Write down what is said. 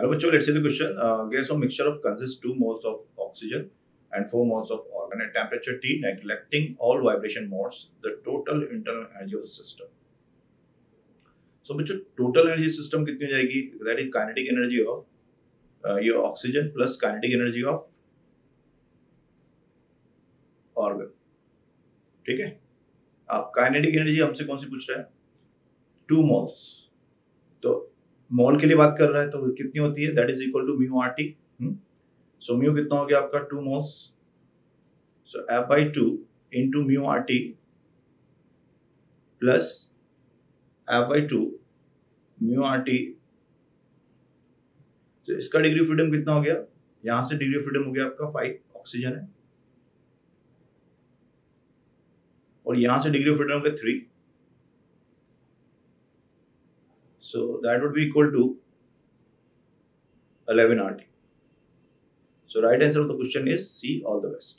Hello, bachcho, let's see the question. Uh, gas or mixture of consists 2 moles of oxygen and 4 moles of argon at temperature T, neglecting all vibration modes, the total internal energy of the system. So, bachcho, total energy system कितनी हो जाएगी? That is kinetic energy of uh, your oxygen plus kinetic energy of organ. ठीक है? अब kinetic energy हमसे कौन सी पूछ रहा है? Two moles. मोल के लिए बात कर रहा है तो कितनी होती है? That is equal to mu R T so mu कितना हो गया आपका? Two moles so F by two into mu R T plus F by two mu R T तो इसका डिग्री फ्रीडम कितना हो गया? यहाँ से डिग्री फ्रीडम हो गया आपका फाइव ऑक्सीजन है। और यहाँ से डिग्री ऑफ़ फ्रीडम हो गया three So that would be equal to 11 RT. So right answer of the question is C, all the best.